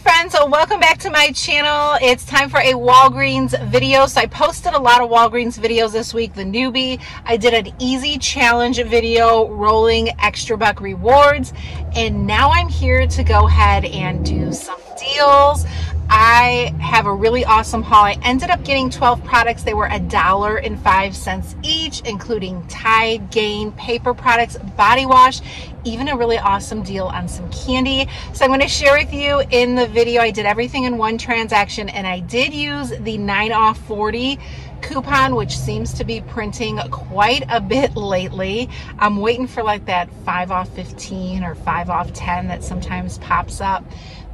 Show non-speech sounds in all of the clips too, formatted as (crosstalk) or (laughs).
Friends, so welcome back to my channel. It's time for a Walgreens video. So I posted a lot of Walgreens videos this week, the newbie. I did an easy challenge video rolling extra buck rewards. And now I'm here to go ahead and do some deals. I have a really awesome haul. I ended up getting 12 products. They were a dollar and five cents each, including Tide, Gain, paper products, body wash, even a really awesome deal on some candy. So I'm going to share with you in the video. I did everything in one transaction and I did use the 9 off 40 coupon which seems to be printing quite a bit lately i'm waiting for like that 5 off 15 or 5 off 10 that sometimes pops up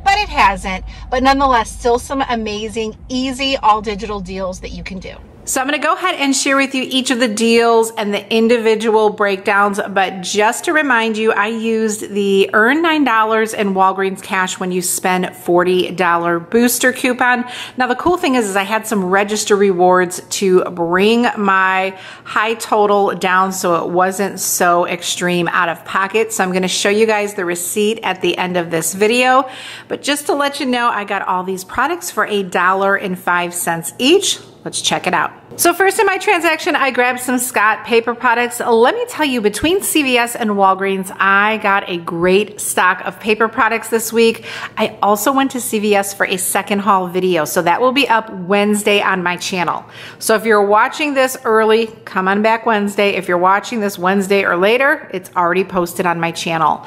but it hasn't. But nonetheless, still some amazing, easy, all digital deals that you can do. So I'm to go ahead and share with you each of the deals and the individual breakdowns. But just to remind you, I used the earn $9 in Walgreens cash when you spend $40 booster coupon. Now the cool thing is, is I had some register rewards to bring my high total down so it wasn't so extreme out of pocket. So I'm going to show you guys the receipt at the end of this video. But just to let you know, I got all these products for a dollar and five cents each. Let's check it out. So first in my transaction, I grabbed some Scott paper products. Let me tell you, between CVS and Walgreens, I got a great stock of paper products this week. I also went to CVS for a second haul video, so that will be up Wednesday on my channel. So if you're watching this early, come on back Wednesday. If you're watching this Wednesday or later, it's already posted on my channel.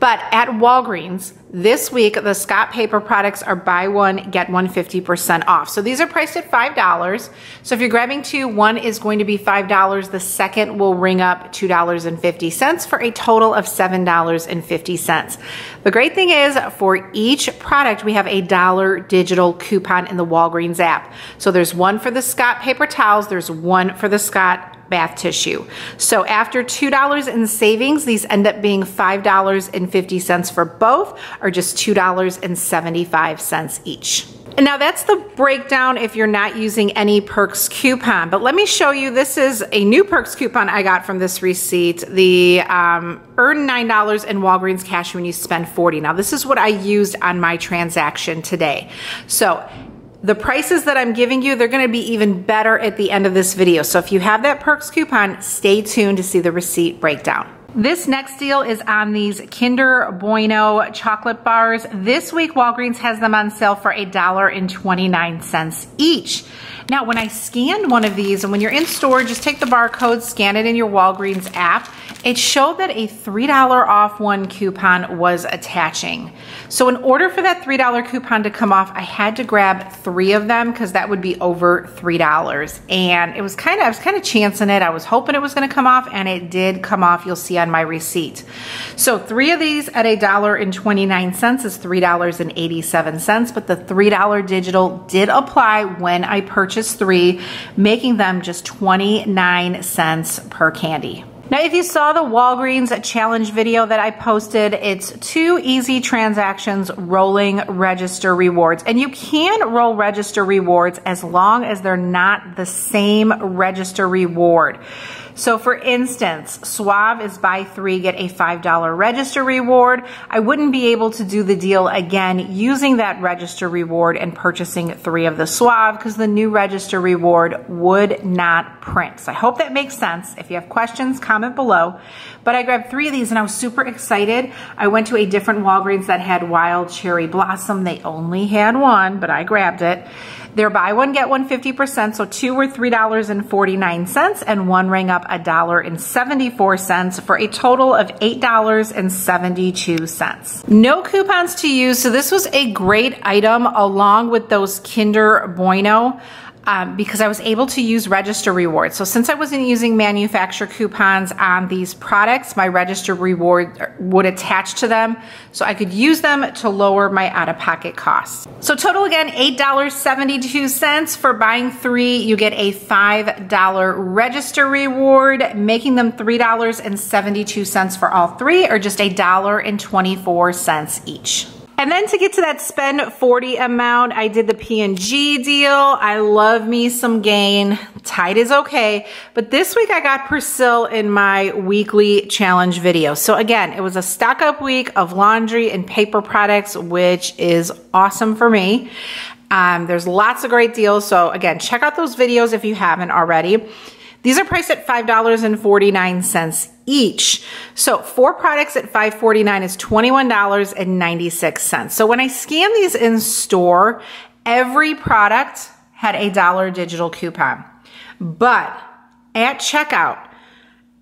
But at Walgreens, this week, the Scott paper products are buy one, get one 50% off. So these are priced at $5. So if you're grabbing two, one is going to be $5. The second will ring up $2.50 for a total of $7.50. The great thing is for each product, we have a dollar digital coupon in the Walgreens app. So there's one for the Scott paper towels, there's one for the Scott bath tissue. So after $2 in savings, these end up being $5.50 for both or just $2.75 each. And now that's the breakdown if you're not using any Perks coupon. But let me show you, this is a new Perks coupon I got from this receipt. The um, earn $9 in Walgreens cash when you spend 40. Now this is what I used on my transaction today. So the prices that I'm giving you, they're gonna be even better at the end of this video. So if you have that Perks coupon, stay tuned to see the receipt breakdown. This next deal is on these Kinder Bueno chocolate bars. This week, Walgreens has them on sale for a dollar and 29 cents each. Now, when I scanned one of these, and when you're in store, just take the barcode, scan it in your Walgreens app, it showed that a $3 off one coupon was attaching. So in order for that $3 coupon to come off, I had to grab three of them because that would be over $3. And it was kind of, I was kind of chancing it. I was hoping it was gonna come off and it did come off. You'll see on my receipt. So three of these at a dollar and 29 cents is $3.87, but the $3 digital did apply when I purchased three, making them just 29 cents per candy. Now, if you saw the Walgreens challenge video that I posted, it's two easy transactions rolling register rewards. And you can roll register rewards as long as they're not the same register reward. So for instance, Suave is buy three, get a $5 register reward. I wouldn't be able to do the deal again using that register reward and purchasing three of the Suave because the new register reward would not print. So I hope that makes sense. If you have questions, comment below. But I grabbed three of these and I was super excited. I went to a different Walgreens that had Wild Cherry Blossom. They only had one, but I grabbed it. They're buy one, get one 50%, so two were $3.49 and one rang up $1.74 for a total of $8.72. No coupons to use, so this was a great item along with those Kinder Bueno um, because I was able to use register rewards. So since I wasn't using manufacturer coupons on these products, my register reward would attach to them so I could use them to lower my out-of-pocket costs. So total again, $8.72 for buying three. You get a $5 register reward, making them $3.72 for all three or just a dollar and 24 cents each. And then to get to that spend 40 amount, I did the P&G deal. I love me some Gain. Tide is okay. But this week I got Persil in my weekly challenge video. So again, it was a stock up week of laundry and paper products, which is awesome for me. Um, there's lots of great deals. So again, check out those videos if you haven't already. These are priced at $5.49 each. So four products at $5.49 is $21.96. So when I scan these in store, every product had a dollar digital coupon. But at checkout,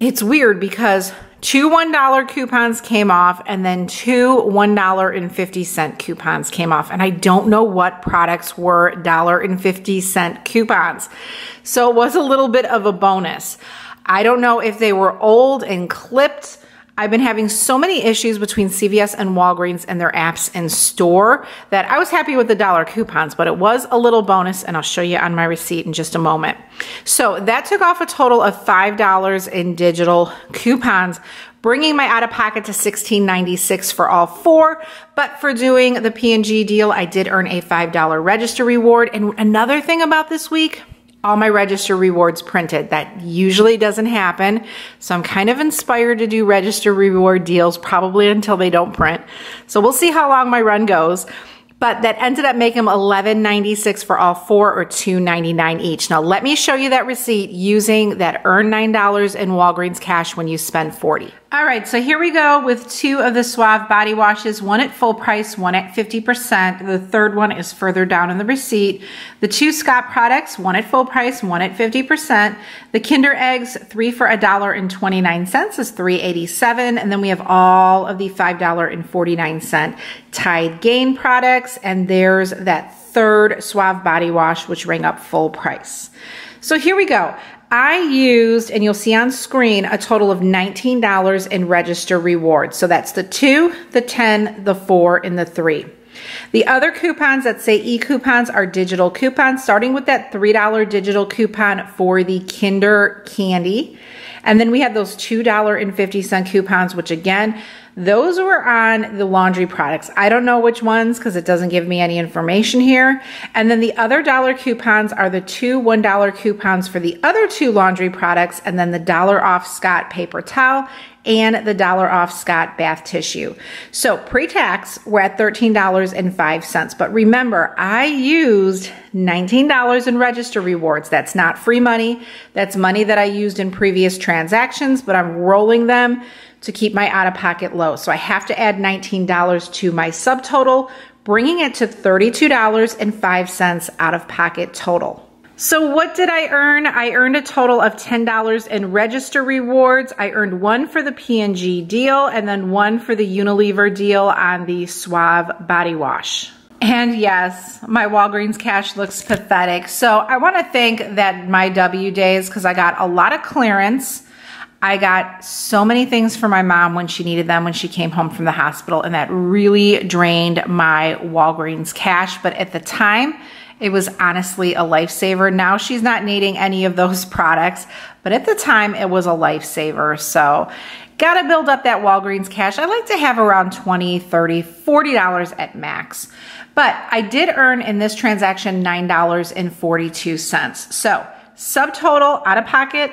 it's weird because two $1 coupons came off and then two $1.50 coupons came off. And I don't know what products were $1.50 coupons. So it was a little bit of a bonus. I don't know if they were old and clipped. I've been having so many issues between CVS and Walgreens and their apps in store that I was happy with the dollar coupons, but it was a little bonus and I'll show you on my receipt in just a moment. So that took off a total of $5 in digital coupons, bringing my out of pocket to $16.96 for all four. But for doing the P&G deal, I did earn a $5 register reward. And another thing about this week, all my register rewards printed. That usually doesn't happen. So I'm kind of inspired to do register reward deals probably until they don't print. So we'll see how long my run goes but that ended up making them $11.96 for all four or $2.99 each. Now let me show you that receipt using that earn $9 in Walgreens cash when you spend 40. All right, so here we go with two of the Suave body washes, one at full price, one at 50%. The third one is further down in the receipt. The two Scott products, one at full price, one at 50%. The Kinder Eggs, three for a dollar and 29 cents is 387. And then we have all of the $5.49 Tide Gain products. And there's that third Suave body wash, which rang up full price. So here we go. I used, and you'll see on screen, a total of $19 in register rewards. So that's the two, the 10, the four, and the three. The other coupons that say e-coupons are digital coupons, starting with that $3 digital coupon for the Kinder Candy. And then we have those $2.50 coupons, which again, those were on the laundry products. I don't know which ones because it doesn't give me any information here. And then the other dollar coupons are the two $1 coupons for the other two laundry products and then the dollar off Scott paper towel and the dollar off Scott bath tissue. So pre-tax, we're at $13.05. But remember, I used $19 in register rewards. That's not free money. That's money that I used in previous transactions, but I'm rolling them to keep my out of pocket low. So I have to add $19 to my subtotal, bringing it to $32.05 out of pocket total. So what did I earn? I earned a total of $10 in register rewards. I earned one for the P&G deal and then one for the Unilever deal on the Suave body wash. And yes, my Walgreens cash looks pathetic. So I want to thank that my W days because I got a lot of clearance. I got so many things for my mom when she needed them when she came home from the hospital and that really drained my Walgreens cash. But at the time, it was honestly a lifesaver. Now she's not needing any of those (laughs) products, but at the time it was a lifesaver. So got to build up that Walgreens cash. I like to have around 20, 30, $40 at max. But I did earn in this transaction $9.42. So subtotal out of pocket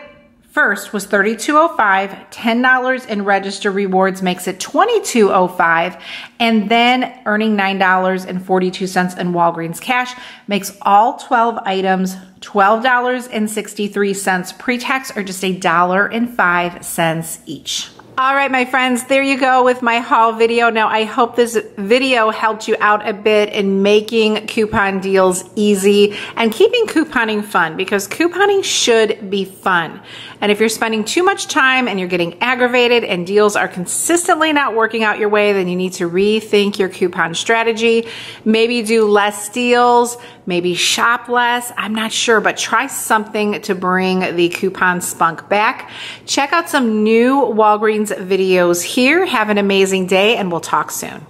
First was 3205, $10 in register rewards makes it 2205, and then earning $9.42 in Walgreens cash makes all 12 items $12.63 pre-tax or just a dollar and five cents each. All right, my friends, there you go with my haul video. Now, I hope this video helped you out a bit in making coupon deals easy and keeping couponing fun because couponing should be fun. And if you're spending too much time and you're getting aggravated and deals are consistently not working out your way, then you need to rethink your coupon strategy. Maybe do less deals, maybe shop less. I'm not sure, but try something to bring the coupon spunk back. Check out some new Walgreens videos here. Have an amazing day and we'll talk soon.